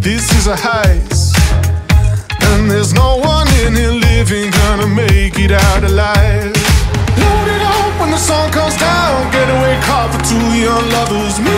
This is a heist, and there's no one in here living gonna make it out alive. Load it up when the sun comes down, getaway car for two young lovers. Me